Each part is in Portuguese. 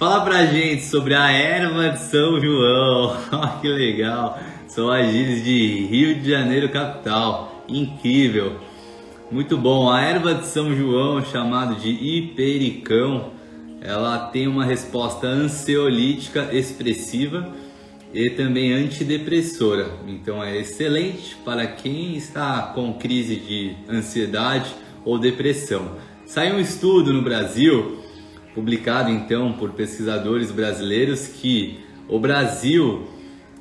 Fala pra gente sobre a erva de São João. que legal. São gírias de Rio de Janeiro capital. Incrível. Muito bom. A erva de São João, chamado de hipericão, ela tem uma resposta ansiolítica expressiva e também antidepressora. Então é excelente para quem está com crise de ansiedade ou depressão. Saiu um estudo no Brasil publicado então por pesquisadores brasileiros que o Brasil,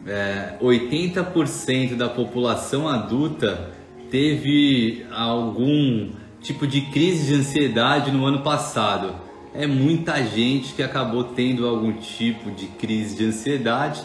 é, 80% da população adulta teve algum tipo de crise de ansiedade no ano passado. É muita gente que acabou tendo algum tipo de crise de ansiedade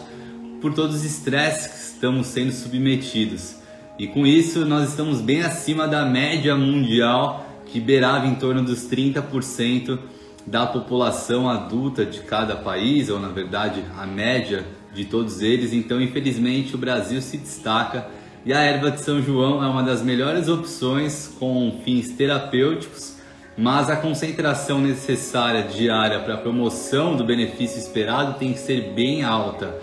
por todos os estresses que estamos sendo submetidos. E com isso, nós estamos bem acima da média mundial, que beirava em torno dos 30% da população adulta de cada país, ou na verdade a média de todos eles. Então, infelizmente, o Brasil se destaca e a erva de São João é uma das melhores opções com fins terapêuticos, mas a concentração necessária diária para a promoção do benefício esperado tem que ser bem alta.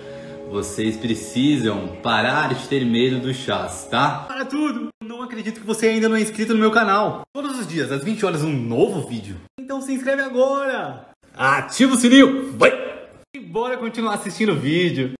Vocês precisam parar de ter medo dos chás, tá? Para tudo! Não acredito que você ainda não é inscrito no meu canal. Todos os dias, às 20 horas, um novo vídeo. Então se inscreve agora! Ativa o sininho! Vai! E bora continuar assistindo o vídeo.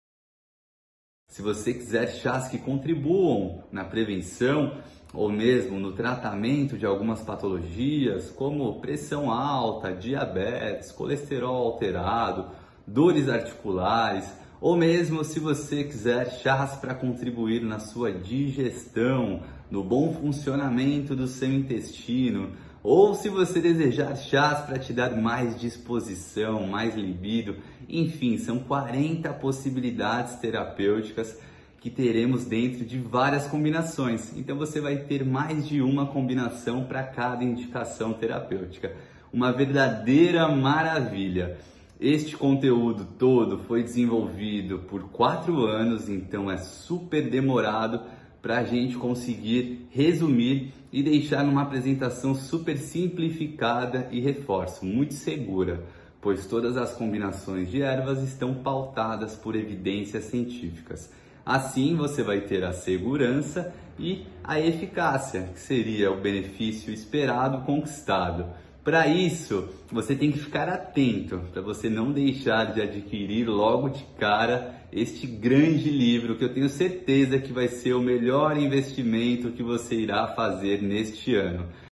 Se você quiser chás que contribuam na prevenção ou mesmo no tratamento de algumas patologias, como pressão alta, diabetes, colesterol alterado, dores articulares, ou mesmo se você quiser chás para contribuir na sua digestão, no bom funcionamento do seu intestino, ou se você desejar chás para te dar mais disposição, mais libido, enfim, são 40 possibilidades terapêuticas que teremos dentro de várias combinações. Então você vai ter mais de uma combinação para cada indicação terapêutica. Uma verdadeira maravilha. Este conteúdo todo foi desenvolvido por quatro anos, então é super demorado para a gente conseguir resumir e deixar numa apresentação super simplificada e reforço, muito segura, pois todas as combinações de ervas estão pautadas por evidências científicas. Assim você vai ter a segurança e a eficácia, que seria o benefício esperado conquistado. Para isso, você tem que ficar atento para você não deixar de adquirir logo de cara este grande livro que eu tenho certeza que vai ser o melhor investimento que você irá fazer neste ano.